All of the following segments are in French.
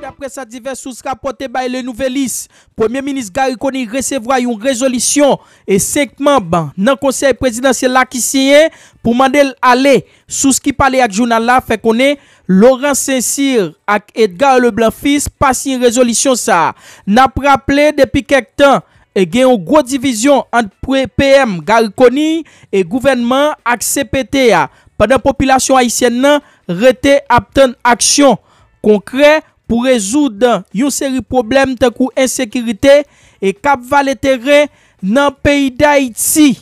d'après sa divers sources rapportées par le Nouvelis, Premier ministre Gary Coney recevra une résolution et cinq membres dans le conseil présidentiel là qui signe pour demander aller. Sous ce qui parlait avec le journal là, fait qu'on est Laurent Saint-Cyr et Edgar Leblanc fils passe une résolution ça. N'a rappelé depuis quelque temps. Et il y a une grosse division entre PM Gary Coney et gouvernement avec CPT pendant la population haïtienne nan rete apten action concret pou rezoud yon seri problem te kou ensekirite e kap vale teren nan peyi da iti.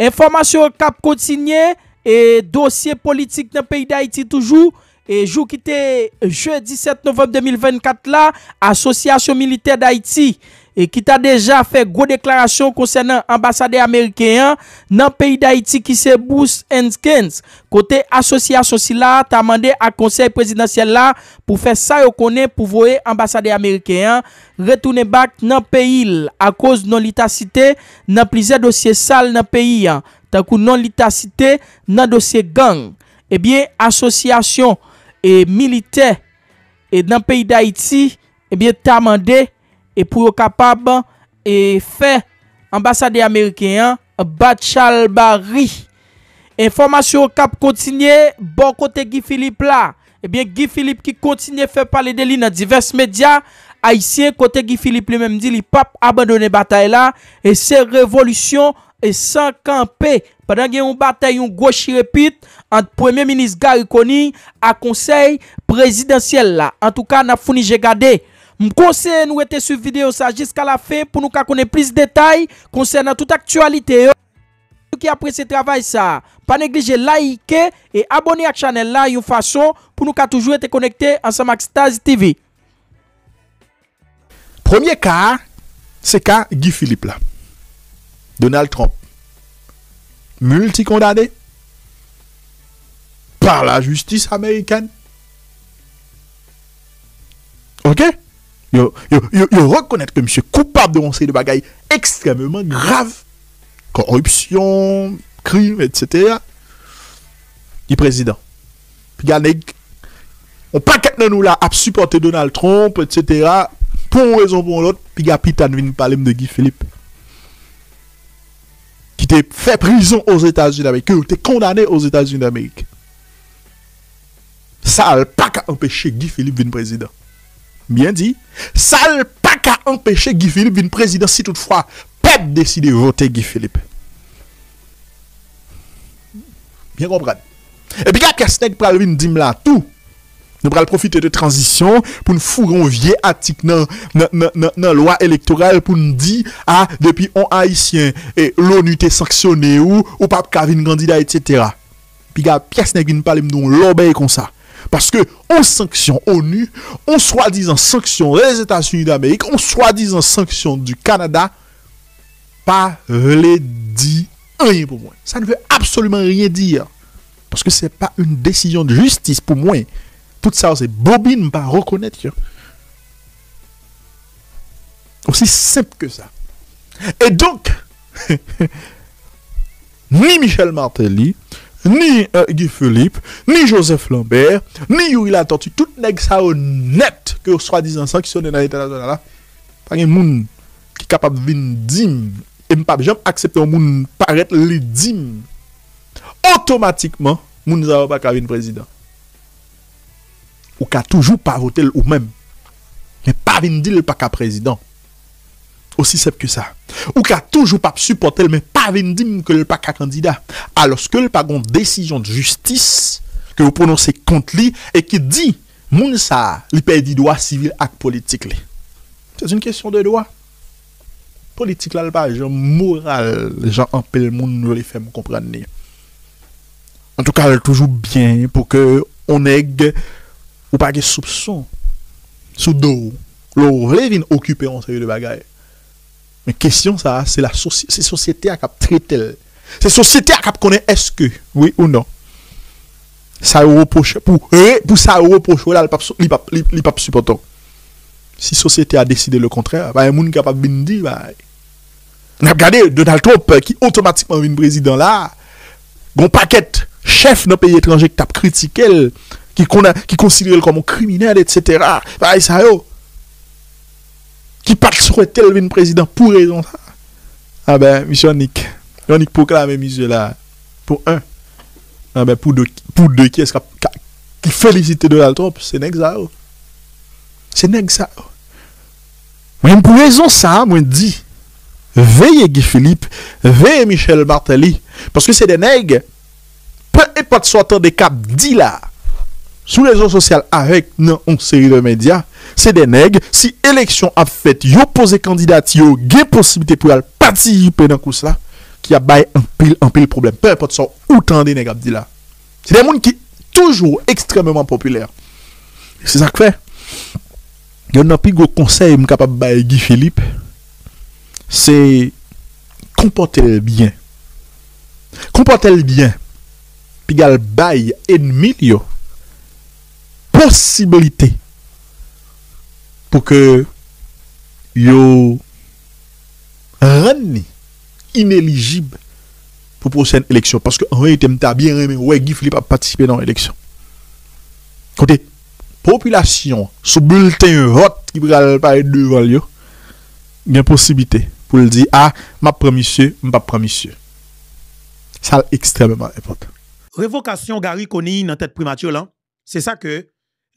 Enformasyon kap kontinye e dosye politik nan peyi da iti toujou e jou ki te je 17 novem 2024 la asosyasyon militer da iti. e ki ta deja fe gwo deklarasyon konsen nan ambasade Amerikeyan nan peyi da iti ki se Bruce Henskens. Kote asosyasyon si la ta mande a konsey presidansyel la pou fe sa yo konen pou voye ambasade Amerikeyan retoune bak nan peyi a koz non litasite nan plize dosye sal nan peyi an. Takou non litasite nan dosye gang. Ebyen asosyasyon e milite e nan peyi da iti ebyen ta mande E pou yo kapab e fe ambasade Amerikeyan Batchal Bari. Enformasyon kap kontinye bon kote Guy Philippe la. Ebyen Guy Philippe ki kontinye fe pale de li nan divers media. Haitien kote Guy Philippe li menm di li pap abandone batay la. E se revolusyon e san kampe. Padan gen yon batay yon gochi repit ant Premier Ministre Garikoni a konsey presidensyel la. En tou ka na founi je gade. Conseille nous être sur vidéo ça jusqu'à la fin pour nous connaître plus de détails concernant toute actualité. Qui apprécie ce travail ça, pas négliger liker et abonner à la chaîne là une façon pour nous toujours être connectés ensemble avec Stasi TV. Premier cas, c'est cas Guy Philippe là. Donald Trump. Multicondamné par la justice américaine. OK? yo, yo, yo, yo reconnaître que monsieur coupable de conseil de bagaille extrêmement grave. Corruption, crime, etc. Du président. Puis on paquet de nous là à supporter Donald Trump, etc. Pour une raison pour l'autre, puis il Pitan vient parler de Guy Philippe. Qui était fait prison aux États-Unis d'Amérique, qui était condamné aux États-Unis d'Amérique. Ça n'a pas qu'à empêcher Guy Philippe d'être président. bien dit, ça n'a pas qu'à empêcher Guy Philippe une président si toutefois peuple décide de voter Guy Philippe. Bien comprendre. Et puis, quand Kasteg pral vin dim là tout, nous allons profiter de transition pour nous fourrer un vieux article dans la loi électorale pour nous dire, ah, depuis on haïtien, et l'ONU t'est sanctionné ou, ou pas, Kavin candidat, etc. Puis, quand Kasteg vin parle de l'obéir comme ça. Parce que on sanction ONU, on soi-disant sanction des États-Unis d'Amérique, on soi-disant sanction du Canada, pas les dit rien pour moi. Ça ne veut absolument rien dire. Parce que ce n'est pas une décision de justice pour moi. Tout ça, c'est bobine pas reconnaître. Aussi simple que ça. Et donc, ni Michel Martelly, ni euh, Guy Philippe, ni Joseph Lambert, ni Yuri Latortu, tout nèg ça honnête que soi-disant sanctionné dans l'international là. Pas un monde qui capable vin dim et pas jamais accepter un monde paraître les dim. Automatiquement, moun ça pas qu'à président. Ou ka toujours pas voter ou même. Mais pas vin dire pas qu'à président. Aussi simple que ça. Ou qui a toujours pas supporté, mais pas dire que le pas candidat. Alors que le pas une décision de justice que vous prononcez contre lui et qui dit, moun ça, il perd droit civil et politique. C'est une question de droit. Politique là, pas genre moral, gens en le monde les fait comprendre. En tout cas, toujours bien pour que on ait ou pas de soupçon sous dos. L'on vient occuper en série de bagaille. Question ça, c'est la société, société à cap traiter. C'est société à cap connaît est-ce que, oui ou non. Ça reproche, pour, pour ça reproche, là, il pas, il pas supporter. Si société a décidé le contraire, bah, un monde capable de dire, bah, regardé Donald Trump euh, qui automatiquement vient président là, bon paquet chef d'un pays étranger qui t'a critiqué, qui, qui considère comme un criminel, etc. Bah, ça. Qui pas souhaiter le président pour raison ça. Ah ben, monsieur Nick. Nick proclame, monsieur là, pour un. Ah ben, pour deux, pour deux qui est-ce qui félicite Donald Trump, c'est Nexa. C'est Nexa. Même pour raison ça, moi dis, veillez Guy Philippe, veillez Michel Martelly, parce que c'est des nègres, peu importe soit des cap dit là, sous les réseaux sociaux avec une série de médias, c'est des nègres, si élection a fait, yo posé candidat, yo une possibilité pour participer dans coup là, qui a bail un pile, un pile problème, peu importe soit autant des nègres dit. C'est des gens qui toujours extrêmement populaires. C'est ça que fait. Il y a un plus gros conseil que capable de Guy Philippe, c'est comporter bien. Comporter bien. Puis il bail ennemi yo possibilité pou ke yo ranni ineligib pou posen eleksyon. Paske an wè item ta bien remè, wè gif li pa patisipe nan eleksyon. Kote, populasyon sou bulten vot ki pral pare devan yo, gen posibite pou l di, a, ah, ma premisye, ma premisye. Sal ekstremement epote. Revokasyon gari koni nan tèt primatyo lan, se sa ke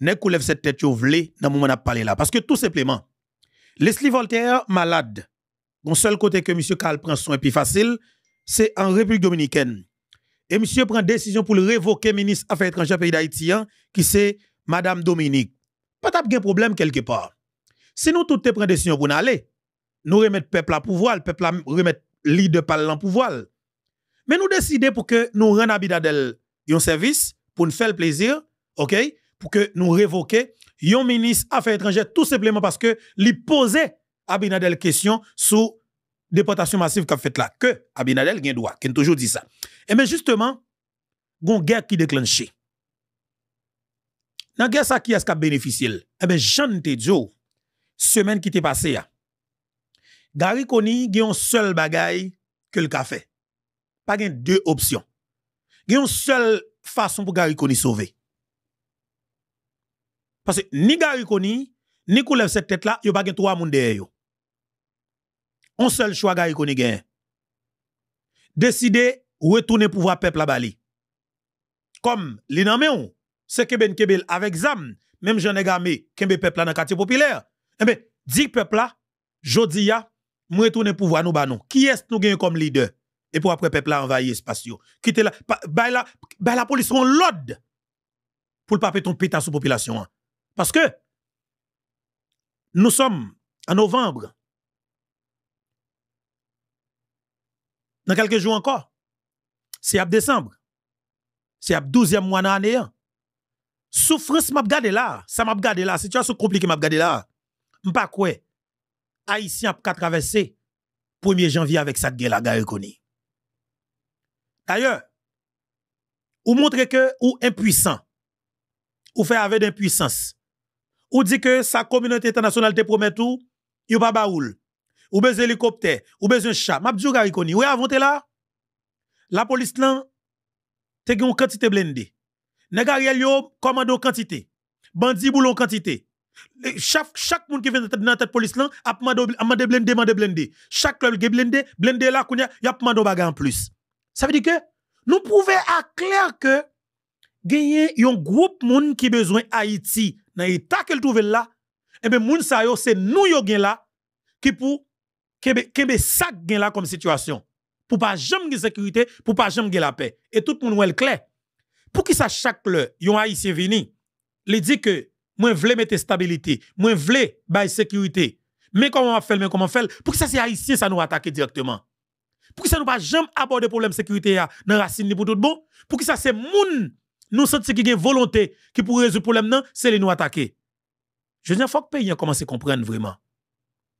n'est lève cette tête yo vle dans moment n'a parlé là parce que tout simplement Leslie Voltaire malade. Bon seul côté que monsieur Karl prend soin plus facile, c'est en République dominicaine. Et monsieur prend décision pour le révoquer ministre Affaires étrangères pays d'Haïti hein, qui c'est Madame Dominique. Pas de problème quelque part. Si nous toutes prenons décision pour nous aller, nous remettre peuple à pouvoir, le peuple remettre leader par le pouvoir. Mais nous décidons pour que nous rendions Abinadel un service, pour nous faire le plaisir, OK? Pour que nous révoquions un ministre Affaires étrangères tout simplement parce que lui posait Abinadel question sur déportation massive qu'a fait là. Que Abinadel a droit, qui toujours dit ça. Et justement, il y a une guerre qui déclenché. Dans guerre ça qui est-ce qui bénéficié Eh bien, Jean te dit, semaine qui t'est passée, Gary Koni a un seul bagaille que le café. Pas deux options. Il y a une seule façon pour Gary Koni sauver. Parce que ni Gary Koni, ni Koulev cette tête là, il n'y a pas trois monde derrière. Un seul choix Gary Koni gagne. Décider retourner pouvoir peuple à Bali. Comme l'inamé c'est que ben Kebel avec zam, même j'en ai gamé, kembe peuple dans le quartier populaire. Eh bien, dit peuple là, jodi ya, moi pouvoir nous ba Qui est-ce nous gagne comme leader? Et pour après peuple là envahir espace yo. La, ba la, ba la police on l'ordre pour le pas ton péta sous population. Parce que nous sommes en novembre. Dans quelques jours encore. C'est à décembre. C'est à 12e mois dans l'année. Hein souffrance m'a gardé là, ça m'a gardé là, situation compliquée m'a gardé là. M'pas quoi? Haïtien a traversé 1er janvier avec cette guerre la guerre D'ailleurs, ou montre que ou impuissant, ou fait avec d'impuissance, ou di ke sa kominote etanasyonal te promet ou, yo pa baoul, ou bez helikopter, ou bez un chat, map diyo gari koni, ou e avante la, la polis lan, te gen yon kantite blende, ne gari el yo komando kantite, bandi boulon kantite, chak, chak moun ki ven nan tet polis lan, ap mando, amande blende, amande blende, chak klub ge blende, blende la koun ya, yap mando baga an plus. Sa ve di ke, nou pouve a kler ke, gagner un groupe monde qui besoin Haïti dans l'état qu'elle trouve là et ben moun sa yo c'est nous yo gen là qui pour kebe kebe sac gen là comme situation pour pas jamais sécurité pour pas jamais la paix et tout le monde est clair pour qui ça chaque l'heure, yon haïtien vini, il dit que moi vle mettre stabilité, moi vle bail sécurité. Mais comment on fait, mais comment on fait Pour que ça c'est haïtien ça nous attaquer directement. Pour que ça nous pas jamais aborder problème sécurité dans racine pour tout bon? Pour que ça c'est moun nous senti qui une volonté qui pour résoudre problème non, c'est les nous attaquer. Je dis faut que pays commence à comprendre vraiment.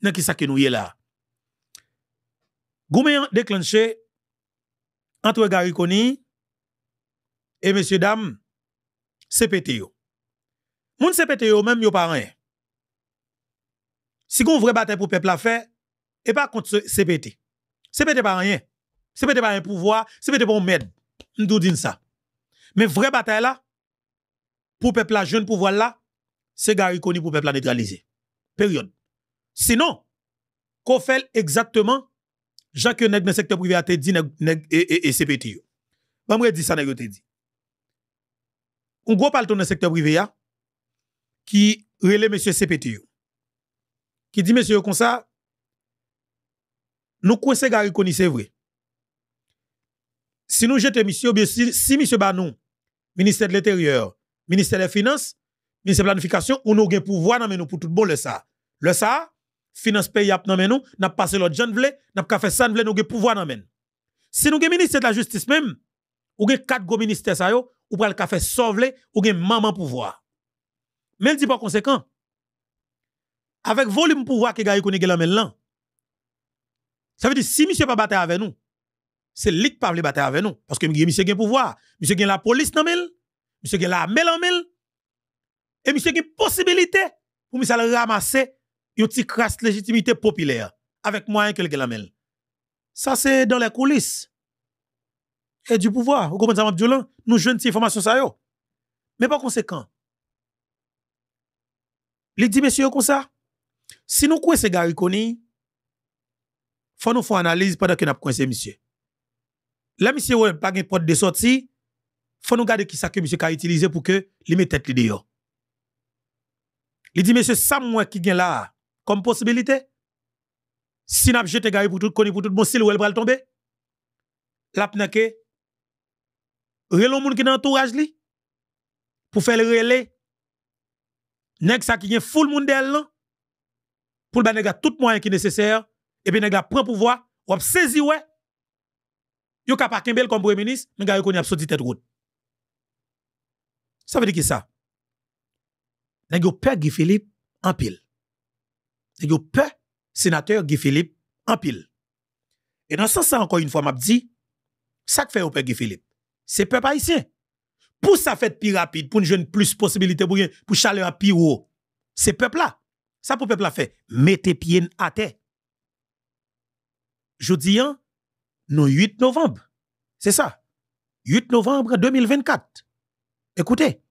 Dans qui ça que nous y est là. Goumen déclenché entre Gariconi et messieurs, dames, CPT yo. Moun CPT même yo pas rien. Si vous vrai bataille pour peuple faire, et pas contre CPT. CPT pas rien. CPT pas un pouvoir, CPT pas un maître. Nous disons ça. Mais vraie bataille là, pour peuple la jeune pouvoir là, c'est Gary Koni pour peuple la neutraliser. Période. Sinon, qu'on fait exactement, Jacques nèg dans le secteur privé a te dit et, et, CPT. Bon, moi, dit ça, nèg te dit. On gros parle dans le secteur privé qui relève monsieur CPT. Qui dit monsieur comme ça, nous coincé Gary Koni, c'est vrai. Si nous jetons monsieur, si, si monsieur Banou, ministère de l'Intérieur, ministère des Finances, ministère de la Planification, on a un pouvoir dans nous pour tout bon le ça. Le ça, finance pays nous, n'a passé l'autre jeune vle, n'a pas fait ça nous avons pouvoir nan men. Si nous avons ministère de la justice même, ou avons quatre go ministères ça yo, ou pral ka fait ou avons maman pouvoir. Mais il dit par conséquent, avec volume pouvoir que gars connaît la là. Ça veut dire si monsieur pas battre avec nous, c'est lui qui pas battre avec nous parce que monsieur a pouvoir, monsieur a la police dans men, monsieur a la mel en et monsieur a possibilité pour monsieur ramasser une petite crasse légitimité populaire avec moyen que la mel. Ça, c'est dans les coulisses. Et du pouvoir. Vous comprenez ça? Nous jouons une information ça. Mais par conséquent, il dit, messieurs, comme ça, si nous coincons Gary faut nous faire une analyse pendant que nous coincé monsieur. La misye wè pa gen pot de soti, fò nou gade ki sa ke misye ka itilize pou ke li me tet li deyo. Li di misye sa mwen ki gen la kom posibilite, si nap jete gari pou tout koni pou tout bon sil wè l pral tombe, lap nan ke, relon moun ki nan entourage li, pou fèl rele, nèg sa ki gen foule moun del lan pour le nèg tout moyen qui nécessaire. Et puis nèg la prend pouvoir ou saisi ouais Yo ka pa kembel comme premier ministre, mais gars yo sorti tête route. Ça veut dire qui ça? Nèg yo Guy Philippe en pile et yo sénateur Guy Philippe en pile. Et dans ce sens, encore une fois, m'a dit, ça que fait au père Guy Philippe, c'est peuple haïtien. Pour ça fait plus rapide, pour une jeune plus possibilité pour pour chaleur plus haut, c'est peuple là. Ça pour peuple là fait, mettez pied à terre. Je dis, hein, nous 8 novembre. C'est ça. 8 novembre 2024. Écoutez,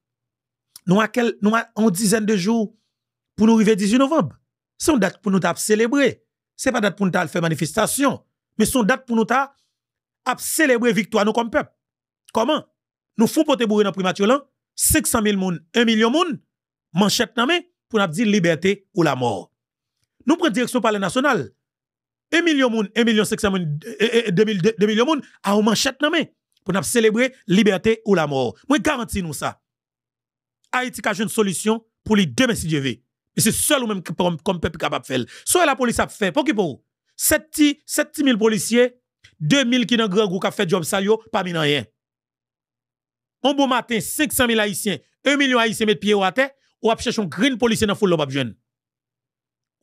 nous avons une dizaine de jours pour nous arriver 18 novembre. C'est une date pour nous célébrer. Ce n'est pas une date pour nous faire manifestation, mais c'est une date pour nous célébrer victoire nous comme peuple. Comment? Nous faisons porter bourré dans primature là, 500 000 moun, 1 million moun, manchette dans pour nous dire liberté ou la mort. Nous prenons direction par le national. 1 million moun, 1 million 500 moun, 2 millions moun, à manchette dans pour nous célébrer liberté ou la mort. Moi garantis nous ça. Haïti a une solution pour les deux si Dieu veut. Mais c'est seul ou même comme, peuple capable de faire. Soit la police a fait, pour qui pour? 7 000 policiers, 2000 qui dans grand groupe qui fait job salio, pas mis rien. Un bon matin, 500 000 haïtiens, 1 million haïtiens mettent pied au terre, ou a chercher un green policier dans foule pas jeune.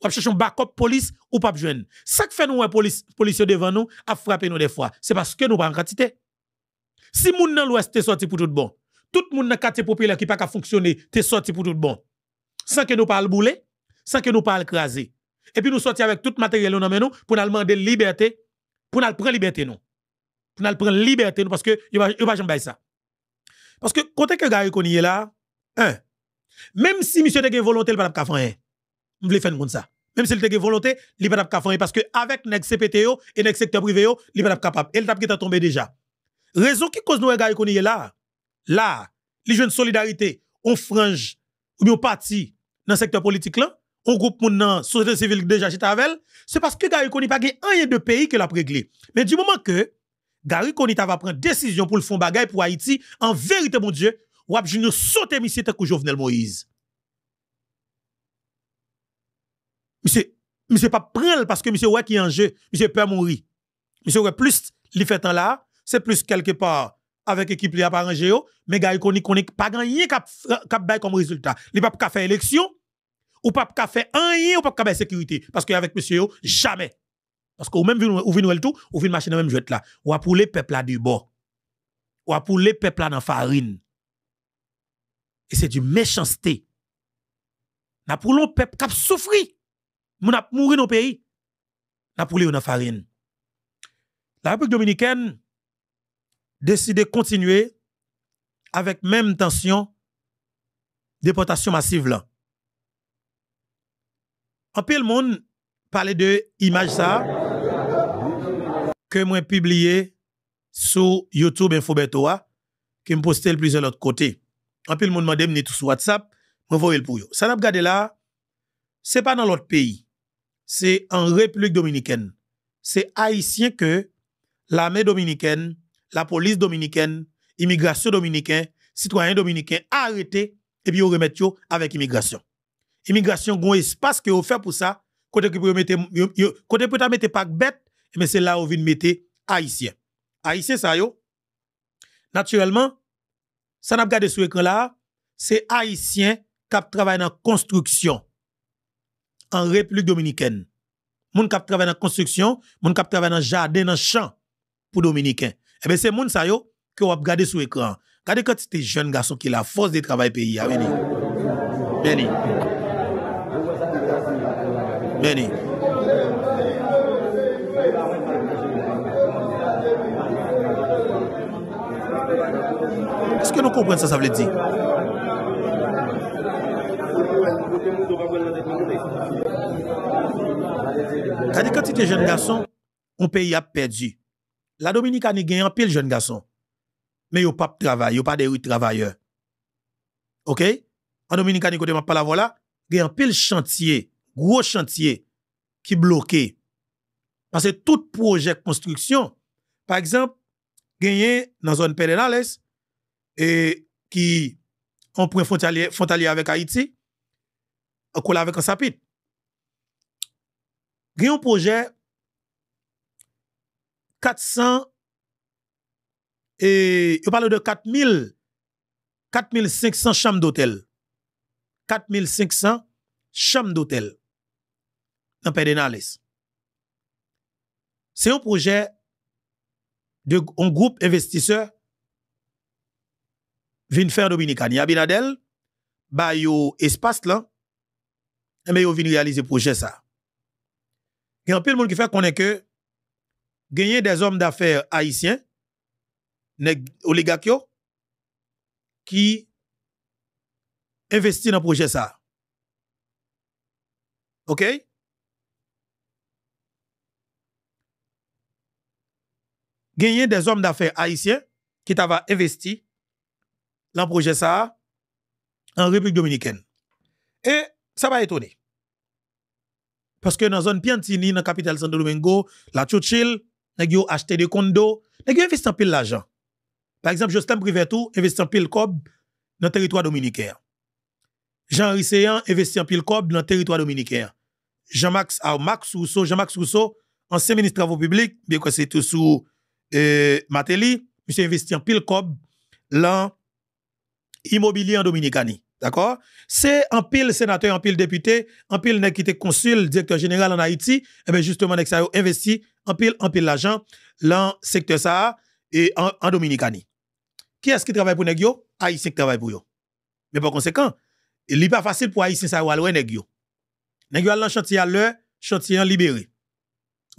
Ou chercher un backup police ou pas jeune. Ça que fait nous police policier devant nous a frappé nous des fois, c'est parce que nous pas en quantité. Si moun dans l'ouest t'es sorti pour tout bon, tout moun dans quartier populaire qui pas ka fonctionner, t'es sorti pour tout bon sans que nous parle bouler, sans que nous parle craser. Et puis nous sortir avec tout matériel nous nous pour nous demander liberté, pour nous prendre liberté nous. Pour nous prendre liberté nous parce que va va jamais ça. Parce que quand que gars est là, un même si monsieur a volonté, il pas faire. On veut faire comme ça. Même s'il a volonté, il va pas faire parce que avec CPTO et nek secteur privé il pas capable. Il t'a qui tombé déjà. Raison qui cause nous gars qu'on est là. Là, les jeunes solidarité, on frange ou bien parti dans le secteur politique là, on groupe moun nan société civile déjà chez avec c'est parce que Gary Koni pas un de pays que l'a réglé. Mais du moment que Gary Koni va prendre décision pour le fond bagay pour Haïti, en vérité mon Dieu, ou junior sauter monsieur que Jovenel Moïse. Monsieur monsieur pas prendre parce que monsieur ouais qui en jeu, monsieur peur mourir. Monsieur ouais plus li fait temps là, c'est plus quelque part avec équipe li a pas arrangé mais gars connaît connaît pas gagné cap cap bail comme résultat. Il pas faire élection ou pas faire rien ou pas faire sécurité parce que avec monsieur jamais. Parce que ou même ou vinn tout, ou vinn machine même jouet là. Ou pour les peuple là du bord. Ou pour les peuple là dans farine. Et c'est du méchanceté. N'a pour le peuple qui souffrir. Moun a mourir dans pays. N'a pour dans farine. La République dominicaine décidé de continuer avec même tension déportation massive là. En le monde parlait de image ça que moi publié sur YouTube Infobeto que me posté plusieurs autres côtés. En le monde m'a demandé tout sur WhatsApp, moi le pour yo. Ça n'a regardé là, c'est pas dans l'autre pays. c'est en République dominicaine. C'est haïtien que l'armée dominicaine, la police dominicaine, immigration dominicaine, citoyen dominicain arrêté et puis remettre yo avec immigration. Immigration gon espace que vous fait pour ça, côté que vous mettez côté peut mettre pas bête, eh mais c'est là où vous mettez haïtien. Haïtien ça yo. Naturellement, ça n'a pas gardé sur écran là, c'est haïtien qui travaille dans construction. En République dominicaine. Moun qui travaille dans la construction, moun qui travaille dans le jardin, dans le champ pour dominicains. Eh bien, c'est moun ça yo que vous regardez sur l'écran. Regardez quand c'était jeune garçon qui la force de travail pays. Veni. Veni. Veni. Est-ce que nous comprenons ça, ça veut dire? Quand quand tu es jeune garçon, on pays a perdu. La Dominique a gagné un pile jeune garçon mais yo pas de travail, yo pas de travailleurs. OK? En Dominicanie côté m'a pas voilà, il y a un pile chantier, gros chantier qui bloqué. Parce que tout projet de construction, par exemple, gagné dans zone Pedernales et qui on frontalier, frontalier avec Haïti, akou la vek an sapit. Gen yon proje 400 e, yo pale de 4000 4500 chanm d'otel. 4500 chanm d'otel nan Pedernales. Se yon proje de yon group investisseur vin fèr Dominikani. Abinadel, ba yo espas lan, et ben yo vient réaliser projet ça. Il y a un peu de monde qui fait connaître que gagner des hommes d'affaires haïtiens nèg oligarque qui investit dans le projet ça. OK? Gagner des hommes d'affaires haïtiens qui t'avaient investi dans le projet ça en République dominicaine. Et ça va étonner. Parce que dans la zone Piantini, dans la capitale Santo Domingo, la ils ont acheté des condos, ils ont investi un peu l'argent. Par exemple, Justin Privetou en pile cob dans le territoire dominicain. Jean Risséan investit en pile cob dans le territoire dominicain. Jean-Max ah, Rousseau, Jean-Max Rousseau, ancien ministre des Travaux publics, bien que c'est tout sous euh, Matéli, monsieur investi en pile cob dans l'immobilier en Dominicanie. D'accord? C'est un pile sénateur, un pile député, un pile qui était consul, directeur général en Haïti, et eh bien justement, ça investi en pile, en pile l'argent dans le secteur ça et en, en. Qui est-ce qui travaille pour Negyo? Haïtien qui travaille pour eux. Mais par conséquent, il n'est pas facile pour Haïtien ça ou aller Negyo. Negyo a chantier à l'heure, chantier libéré.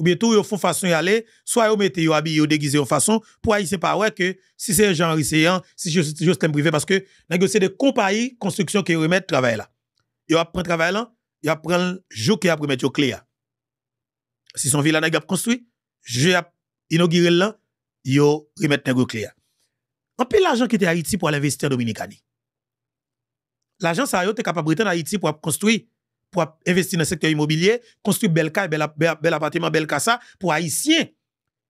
Ou bien tout, ils font façon y aller, soit ils mettent yo habillé ou déguisé en façon, pour Haïtien pas ouais que si c'est un genre Haïtien, si je juste privé, parce que c'est des compagnies construction qui remettent travail là. Ils apprennent travail là, ils apprennent jour qui après mettre clé. Si son villa n'a construit, je inauguré là, yo remettre Negyo clé. En plus, l'argent qui était Haïti pour aller investir en Dominicanie. L'argent, ça a été capable de en Haïti pour construire, pour investir dans le secteur immobilier, construire bel cas, bel, bel, appartement, bel casa pour Haïtiens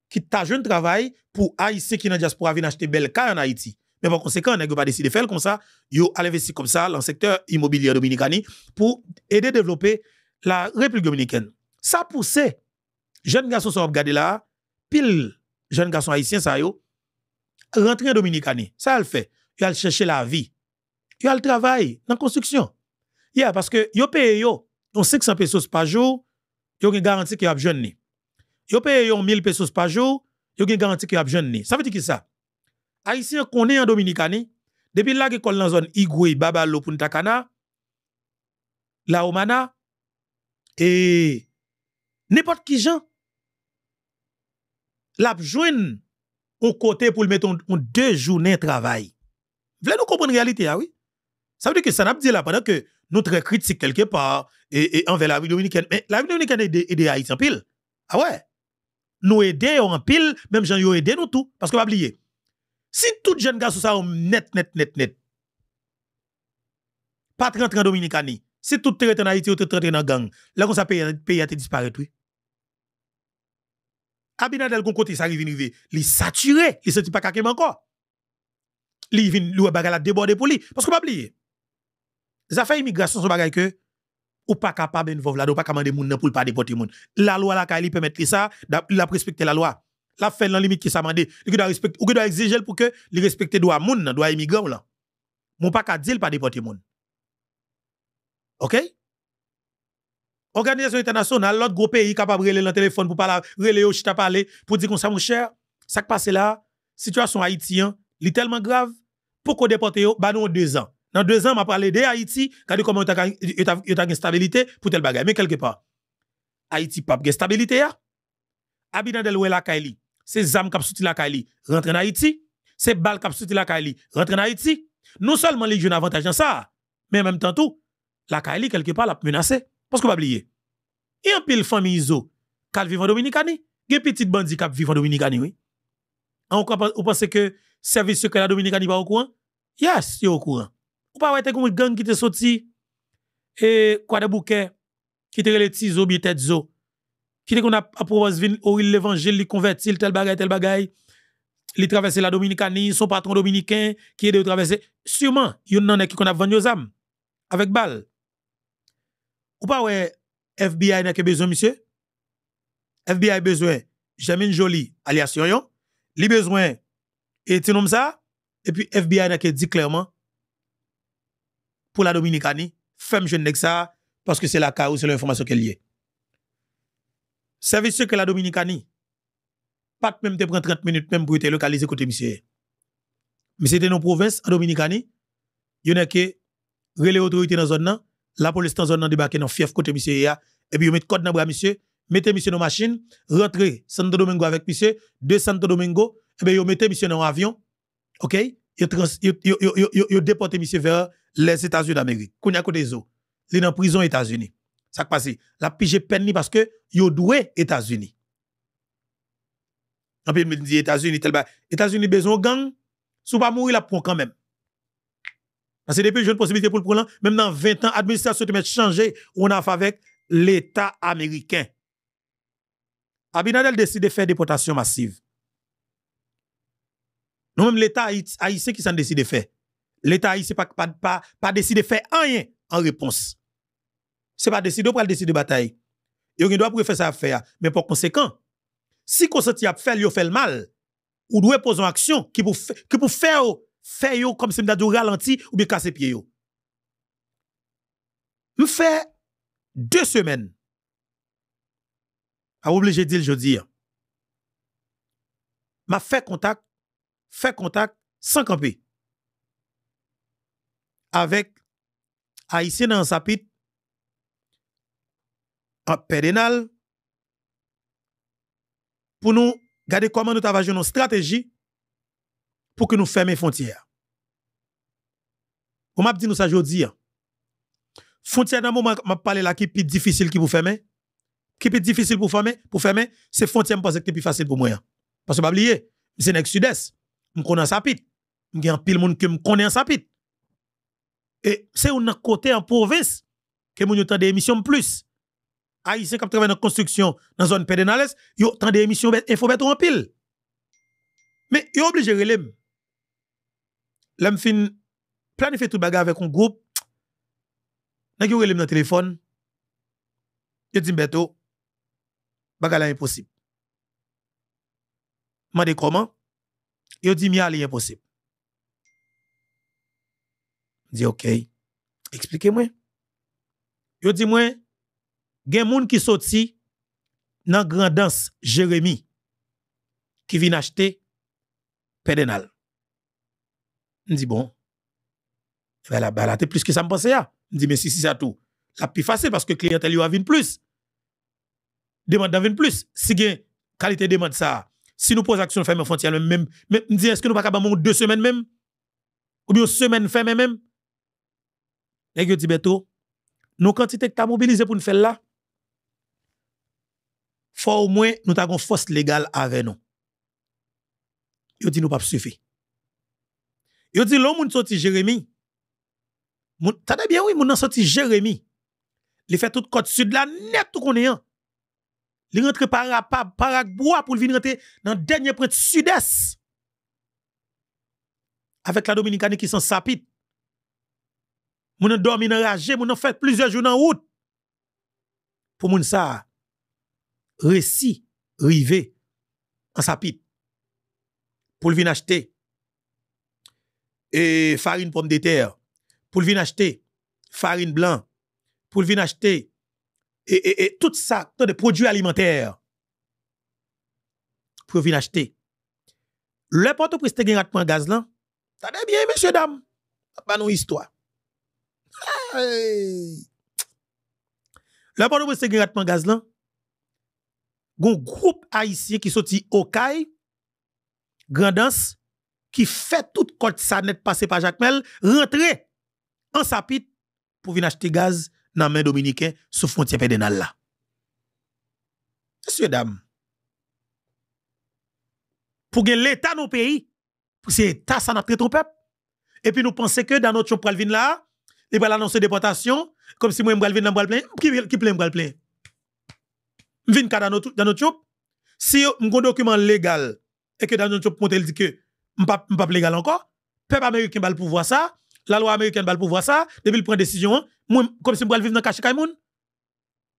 qui t'a jeune travail pour Haïtiens qui dans la diaspora viennent acheter bel cas en Haïti. Mais par conséquent, on n'a pas décidé de faire comme ça, yo à investir comme ça dans le secteur immobilier dominicani pour aider à développer la République dominicaine. Ça poussé. Jeunes garçons sont regardés là, pile jeunes garçons haïtiens ça yo, rentrer en Dominicanie. Ça, elle fait. Il a chercher la vie. Il a le travail dans la construction. Yeah, parce que yo paye yo, 500 pesos par jour, yo une garantie qu'il y a jeune Yo paye yo 1000 pesos par jour, yo une garantie qu'il y a jeune Ça veut dire que ça? Haïtien qu'on est en Dominicanie, depuis là l'école dans zone Igwe, Babalo, Punta Cana, La Omana, et n'importe qui gens, l'a joindre on côté pour le mettre en deux journées de travail. Vous nous comprendre la réalité, ah oui? Ça veut dire que ça n'a pas dit là pendant que nous très critiques quelque part et, envers la vie dominicaine. Mais la vie dominicaine aide, aide Haïti en pile. Ah ouais? Nous aider en pile, même gens yo aidé nous tout. Parce que pas oublier. Si tout jeune gars ça net, net, net, net. Pas 30 ans dominicani. Si tout traite en Haïti ou tout traite dans gang. Là, qu'on ça pays, pays a disparaître, oui. Abinadel kon côté ça arrive rive, li saturé, li senti pas kakem encore. Vin loué bagay la déborder pour lui parce que pas oublier. Affaires immigration sont bagay que ou pas capable de là, ou pas commander moun pour pas déporter moun. La loi la kay li permettre ça, la respecter la loi. La fait la limite qui ça mandé, il doit exiger pour que li respecter droit moun, droit immigrant là. Mon pas dire pas déporter moun. OK? Organisation internationale, l'autre gros pays capable de relayer le téléphone pour parler, relayer au chita parler, pour dire qu'on ça, mon cher, ça qui passe là, situation haïtien, est tellement grave, pour qu'on déporte yo, bah nous deux ans? Dans deux ans, m'a parlé de Haïti, quand comment il y a une stabilité pour tel bagage. Mais quelque part, Haïti pas de stabilité ya. Abinadel ou la Kaili, c'est zam kap souti la Kaili, rentre en Haïti, c'est bal kap souti la Kaili, rentre en Haïti. Non seulement les jeunes avantage dans ça, mais en même temps tout, la Kaili quelque part l'a menacé. Parce que pas oublier. Et un pile famille iso, qui vivent en Dominicani, des petits bandits qui vivent en Dominicani, oui. On pense que service secret la Dominicani pas au courant? Yes, il au courant. Ou pas ouais, comme gang qui te sorti, et quoi de bouquet, qui te les tizo, bien tête zo, qui te qu'on a proposé vin ou l'évangile, li converti, tel bagay, tel bagay, li traverse la Dominicani, son patron dominicain, qui est de traverser. Sûrement, il y en a qui qu'on a vendu aux âmes, avec balle. Ou pas ouais, FBI n'a que besoin, monsieur? FBI a besoin, Jamine Jolie, alias Yon, li besoin, et tu ça, et puis FBI n'a que dit clairement, pour la Dominicanie, femme jeune ça, parce que c'est la cas c'est l'information qu'elle y est. Service que la Dominicanie, pas même te prendre 30 minutes même pour te localiser côté monsieur. Mais c'était nos provinces en Dominicanie, il y en a que relais autorité dans la zone la police dans zone débarquer dans fief côté monsieur et puis vous mettez code dans bras monsieur, mettez monsieur dans machine, rentrez Santo Domingo avec monsieur, de Santo Domingo, et bien vous mettez monsieur dans avion. OK? Vous déportez monsieur vers les États-Unis d'Amérique. Kounya côté zo. Est dans prison États-Unis. Ça passe. La pige peine parce que yo doué États-Unis. En puis me dit États-Unis tel États-Unis besoin gang, sous pas mourir la prend quand même. Parce que depuis, une possibilité pour le prendre, même dans 20 ans, l'administration te met changer, on a fait avec l'État américain. Abinadel décide de faire déportation massive. Non, même l'État haïtien qui s'en décide de faire. l'État ici pas pas pas pas décider faire rien en réponse. C'est pas décidé pour décider bataille. Yo gen doit pour faire ça faire mais pour conséquent si consenti a fait, il fait le mal ou doit poser une action qui pour qui pour faire faire yo comme si m'dadou ralenti ou bien casser pied yo. Me fait deux semaines ah, a obligé de le jeudi. M'a fait contact, fait contact sans camper. Avec Haïtien dans sapit en pédénal pour nous garder comment nous travaillons une stratégie pour que nous fermions les frontières. On m'a dit nous ça aujourd'hui. Frontière dans le moment m'a parlé là qui est plus difficile qui vous fermer. Qui est plus difficile pour fermer, pour fermer, c'est frontière me pense que plus facile pour moi. Parce que pas oublier, c'est next sud-est. Je connais sapit. Je un pile monde que me connaît en sapit. Et c'est un côté en province que mon temps d'émission plus. Haïtien qui travaille dans la construction dans la zone pédénale, yo tant d'émissions info mettre en pile. Mais yo obligé relève L'homme fin planifier tout bagarre avec un groupe. N'a qui dans téléphone. Je dis beto bagarre impossible. Mande comment? Yo dit mi ali impossible. Dit OK. Expliquez-moi. Yo dit moi gen moun qui sorti dans grandance Jérémie qui vient acheter pédénal. Je dis bon, elle a balaté plus que ça me pensait. Je dis mais si c'est ça tout, la plus facile parce que clientèle a vient plus. Demande vient plus. Si gen qualité demande ça, si nous posons action ferme frontière même, même, dis est-ce que nous pas capable deux semaines même? Ou bien une semaine ferme même? Nèk yo di beto, nou kantite ki ta mobilize pou nou fel la, fò ou mwen nou ta kon fòs legal avè nou. Yo di nou pap sufi. Yo di lò moun soti Jeremie, moun, tade bien wè oui, moun nan soti Jeremie, li fè tout kote sud la net tout konè yon. Li rentre para, para, para boa pou li vin rentre nan denye prete sud-est. Avèk la Dominikane ki san sapit. Moun dormi dans rage, moun fait plusieurs jours en route. Pour moun ça récit rivé en sapit. Pour venir acheter et farine pomme de terre. Pour venir acheter farine blanc. Pour venir acheter et, et, et tout ça, tous des produits alimentaires. Pour venir acheter. Le porte-prise te gen gaz là. T'as bien, messieurs, dames. Pas nos histoire. Le porte-prise te gen gaz là. Gon groupe haïtien qui sorti au Caille, Grandance, qui fait toute côte ça net passé par Jacques Mel, rentrer en sapit pour venir acheter gaz dans main dominicain sous frontière pédénale là. Messieurs, dames, pour que l'État dans pays, c'est l'État ça n'a ton peuple. Et puis nous pensons que dans notre pour là, il va annoncer déportation, comme si moi je venir dans le plein, qui qui plein le plein? Vin dans notre dans notre. Si un document légal et que dans notre champ il dit que pas pas légal encore, peuple américain va le pouvoir ça, la loi américaine va le pouvoir ça, depuis il prend décision, moi comme si je vivre dans caché moun.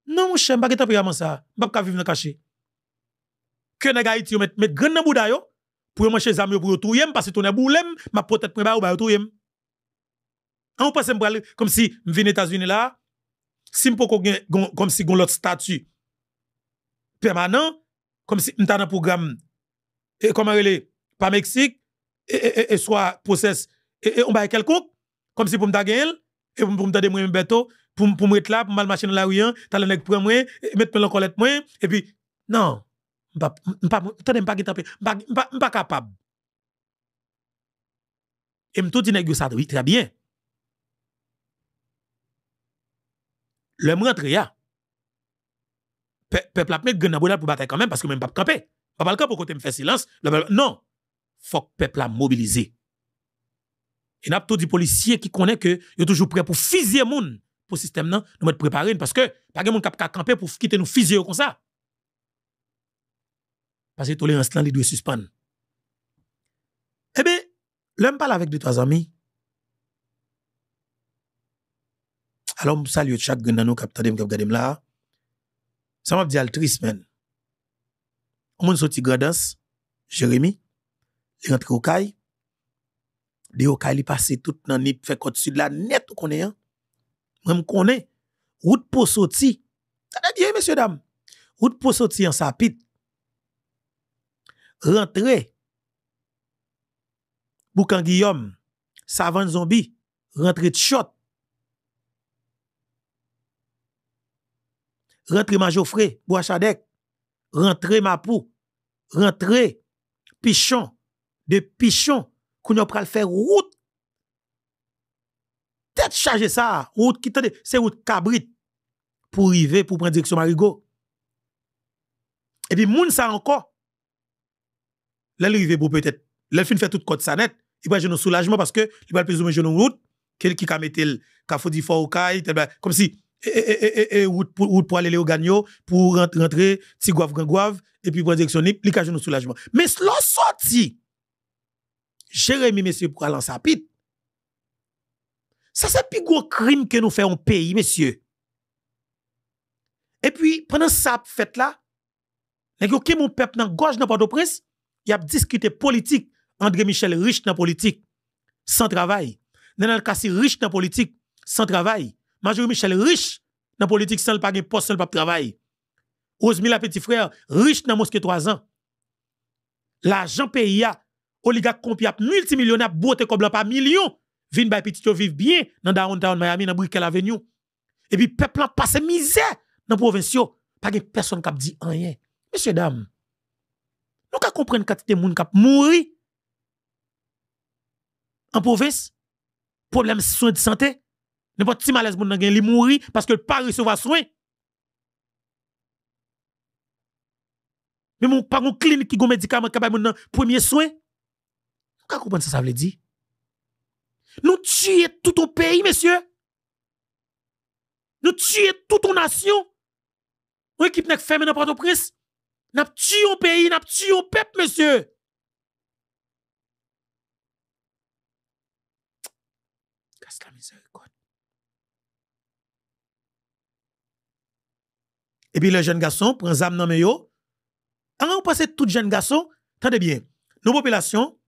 Non mon cher, pas vraiment ça. Pas vivre dans caché que nèg Haïti met met grand nan bouda yo pour manger zam yo pour touyer parce que ton boulem m'a peut-être prend On passe comme si me vinn États-Unis là si comme si gon l'autre statut permanent comme si m'ta dans programme. Et comment relé pas Mexique et, et, et, soit process. Et, et on ba quelconque comme si pour m'ta gagner et pour m'ta de moi beto pour pour m'être là pour mal marcher la rue t'as le prend moi mettre me colette moi et puis non m'pa m'pa m'pa m'pa capable. Et m'tout dit nèg ça oui très bien le rentre ya peuple a mis grenade pour battre quand même parce que même pas camper pas le camp pour côté me faire silence non. Faut que peuple a mobilisé. Et n'a tout dit policier qui connaît que est toujours prêt pour fusiller moun pour système nan nous mettre préparer parce que pas moun cap camper pour quitter nous fusiller comme ça. Parce que tolérance là, il doit suspendre. Eh bien, l'homme parle avec deux, trois amis. Alors, je salue chaque grand nous, qui regardé là. Ça m'a dit al triste, men. On m'a sorti Gradance, Jérémy, il rentre au Caille. De au Caille, il passe tout dans nip, fait côte sud là, net, ou connaît, hein. Même connaît. Route pour sortir. Ça bien, messieurs, dames? Route pour sortir en sapit rentrer. Boucan Guillaume, Savant Zombie, rentrer de shot. rentre ma Joffre, Boachadek, rentre ma pou, rentre Pichon, de Pichon, kou nou pral fè route. Tèt chaje sa, route ki tède, se route kabrit, pou rive, pou pren direksyon Marigo. E pi moun sa anko, lè rive pou pètèt, lè fin fè tout kote sa net, i pral jenon soulajman, paske li pral pezoumen jenon route, kel ki kametel, ka fodi fò ou kaj, kom si, E, e, e, et route pour aller au Gagnon, pour rentrer, Tigouave, Gangouave, et puis pour direction Nip, li nous soulagement. Mais l'on sorti, Jérémy, monsieur, pour aller en sapit, ça c'est plus gros crime que nous faisons pays, messieurs. Et puis, pendant cette fête là, nest que mon peuple dans gauche dans Port-au-Prince, il a discuté politique. André Michel riche dans politique, sans travail. Nenel Kassi riche dans politique, sans travail. Major Michel riche dans politique, sans pas de poste, sans pas de travail. Petit frère, riche dans mosquée 3 ans. L'argent payé, oligarque compiap multimillionnaire, beauté comme pas million, vin bay petit yo vivre bien dans downtown Miami, dans Brickell Avenue. Et puis, peuple a passé misère dans la province, pas de personne qui a dit rien. Messieurs, dames, nous ka comprendre quantité moun kap mouri en province, problème de santé, N'importe si malaise moun nan gen li mouri parce que pas recevoir soin. Mais mon pas une clinique qui gon médicament capable moun nan premier soin. Vous comprenez ça ça veut dire? Nous tuons tout ton pays, monsieur. Nous tuons toute ton nation. Une équipe n'a fermé dans Port-au-Prince. N'a tué pays, n'a tué un peuple, monsieur. Casse la miséricorde. Et puis les jeunes garçons prennent zam dans yo. Alors on passe tout jeunes garçons, attendez bien. Nos populations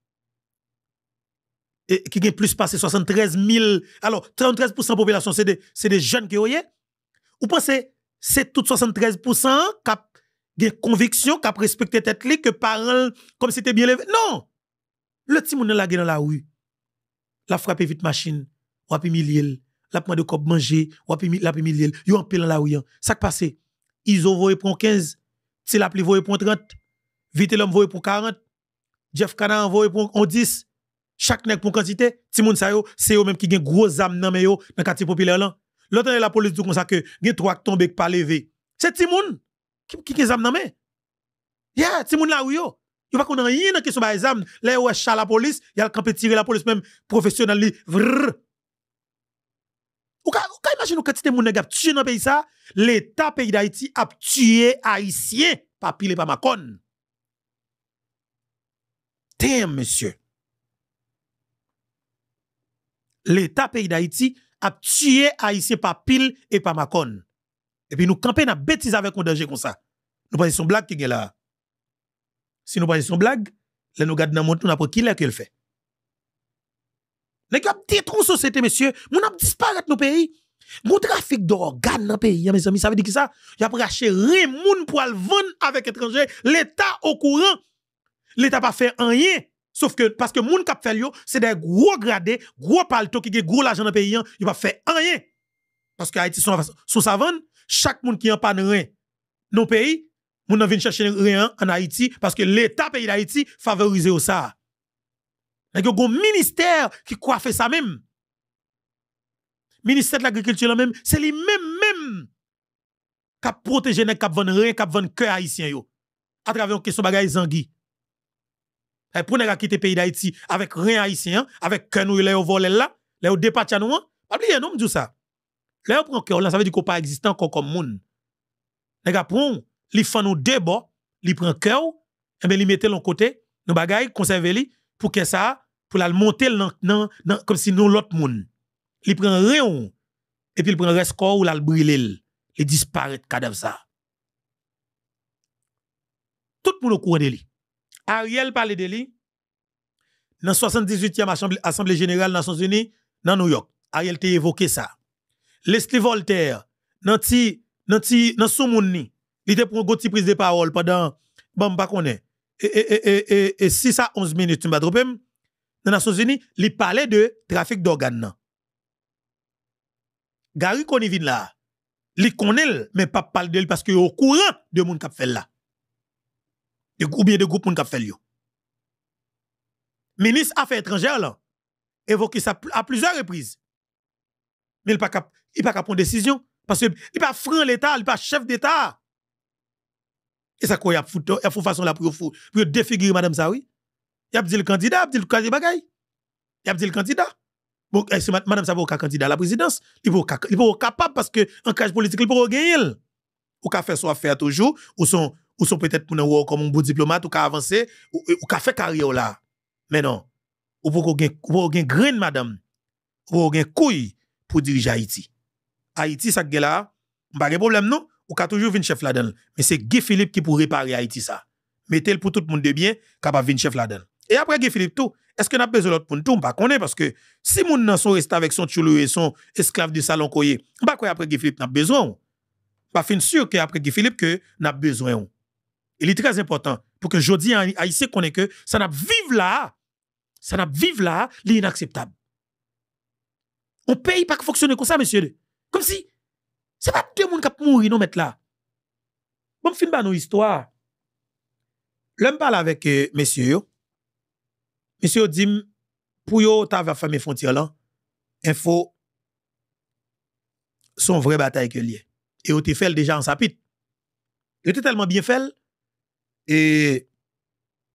qui ont plus passé 73 000, alors 33% de la population, c'est des, des jeunes qui ont Vous pensez, c'est tout 73% qui ont des convictions, ont respecté tête que parents, comme c'était bien levé? Non! Le petit monde là dans la rue, la frappe vite machine, ou a millier, la de cop manger, ou a la millier, yo en pile dans la rue. Ça qui passe, ils ont voyé pour 15, si la pli voyé pour 30, vite l'homme voyé pour 40, Jeff Canan voyé pour 10, chaque nèg pour quantité, ti moun sa yo, c'est eux même qui gen gros âme nan yo dans quartier populaire là. L'autre la police dit comme ça que gen trois tombé pas levé. C'est ti moun qui qui gen âme nan mais. Yeah, ti moun la ou yo? Yo pas connait rien dans question ba âme. Là ouais chat la police, y a tirer la police même professionnel li. Ou ka, ou imagine quantité moun nèg a tué dans pays ça, l'état pays d'Haïti a tué haïtien, pas pile pas macon. Damn monsieur. l'État pays d'Haïti a tué Haïtien par pile et par macon. Et puis nous camper n'a bêtise avec un danger comme ça. Nous pas son blague qui est là. Si nous pas son blague, là nous gardons dans monde nous n'a pas qui l'a fait. Avons détruit la société, monsieur. Nous avons disparu nos pays. Mon trafic d'organes dans le pays, mes amis, ça veut dire que ça, a racheté rien moun pour le vendre avec étranger. L'État au courant. L'État pas fait rien Sauf que, parce que moun kap fait c'est des gros gradés, gros palto qui ont gros l'argent dans le pays, il va faire rien. Parce que Haïti sont sous savane, chaque moun qui en pas rien nos pays, moun vient chercher rien en Haïti parce que l'État pays d'Haïti favorise ça. Il y a un ministère qui coiffe ça même. Ministère de l'agriculture même, c'est lui même même qui protège les qui vendre rien, qui cœur haïtien yo. À travers une question bagay zangui. Et pour ne quitter pays d'Haïti avec rien haïtien, avec que nous les volé là, les au départ nous, pas oublier non me ça. Là prend cœur là ça veut dire qu'on pas existant encore comme monde. Gars prend, li fan nous débat, li prend cœur, et ben li mette l'on côté, nous bagaille conserver li pour que ça pour la monter nan, comme si nous l'autre monde. Li prend rien et puis il prend reste corps ou la brûler, il disparaît cadavre ça. Tout le monde courant de lui. Ariel parle de lui dans 78e Assemblée, générale des Nations Unies dans New York. Ariel t'a évoqué ça. Leslie Voltaire, dans ti ti dans Soumouni, il était pour une prise de parole pendant bon pas connaît et et et et 6 à 11 minutes tu m'as trompé les Nations Unies, il parlait de trafic d'organes. Gary Conivin là, il connaît mais pas parler de lui parce qu'il est au courant de monde qui fait là de ou bien de groupes qui fait yo. Ministre Affaires étrangères là évoqué ça à plusieurs reprises. Mais il pas il pas prendre décision parce que il pas franc l'état, il pas chef d'état. Et ça quoi il il a façon là pour défigurer madame ça oui? Il a dit le candidat, il a dit le candidat Il a dit le candidat. Bon, eh, madame ça pas candidat à la présidence, il pas il pas capable parce que en cas politique il peut gagner. Ou ka fait son affaire toujours ou son ou sont peut-être pour nous comme un bon diplomate ou ka avancer ou, ou ka fait carrière là. Mais non. Ou pour gen ou gen grain madame. Ou gen couille pour diriger Haïti. Haïti ça gen là, pas de problème non, ou ka toujours vinn chef là-dedans. Mais c'est Guy Philippe qui pour réparer Haïti ça. Mettez-le pour tout le monde de bien, capable vinn chef là-dedans. Et après Guy Philippe tout, est-ce que n'a besoin l'autre pour tout pas connaît parce que si moun nan sont resté avec son tchoulou et son esclave du salon koye, pas quoi après Guy Philippe n'a besoin. Pas fin sûr que après Guy Philippe que n'a besoin. Il est très important pour que à Haïtien qu'on que ça n'a vivre là, ça n'a vivre là, l'inacceptable. On paye pas fonctionner comme ça, monsieur. Comme si, c'est pas deux monde qui mourir, non, mettre là. Bon, fin pas nos histoires. L'homme parle avec euh, Mese yo dim, pou yo ta va fame fontir lan, info son vre batay ke liye. E yo te fel deja an sapit. Yo te telman bien fel, e